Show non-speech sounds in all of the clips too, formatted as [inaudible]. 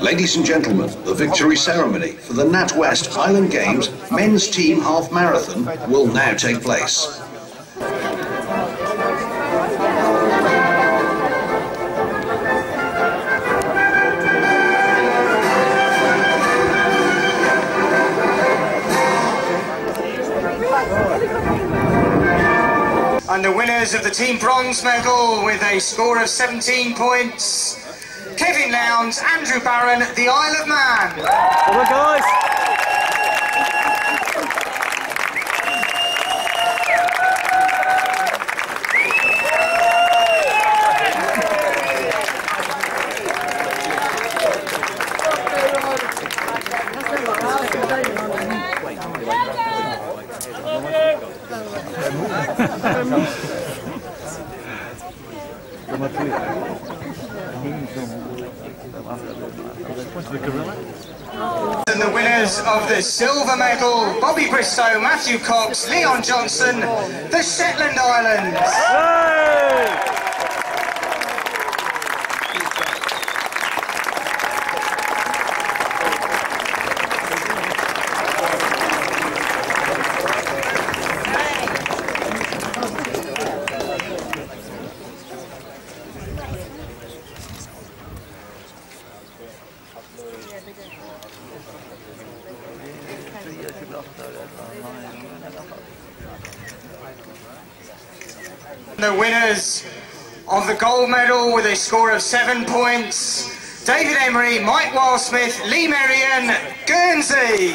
Ladies and gentlemen, the victory ceremony for the NatWest Island Games men's team half marathon will now take place. And the winners of the team bronze medal with a score of 17 points, Kevin Loundes, Andrew Barron, the Isle of Man. Come on, guys. [laughs] And the winners of the silver medal, Bobby Bristow, Matthew Cox, Leon Johnson, the Shetland Islands. The winners of the gold medal with a score of seven points, David Emery, Mike Wilesmith, Lee Merrien, Guernsey.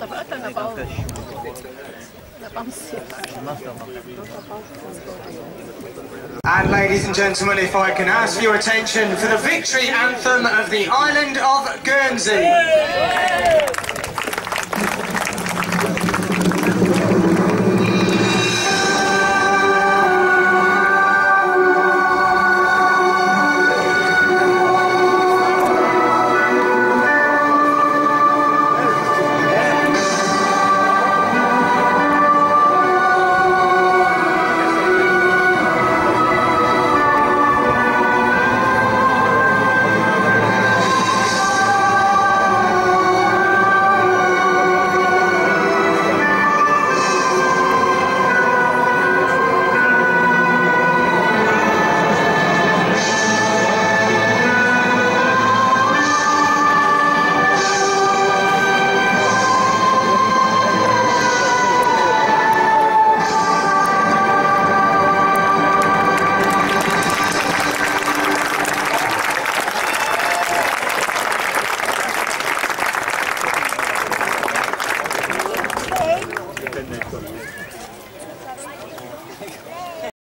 طبقتها انا بقى انا بمسك And ladies and gentlemen, if I can ask for your attention for the victory anthem of the island of Guernsey. Merci.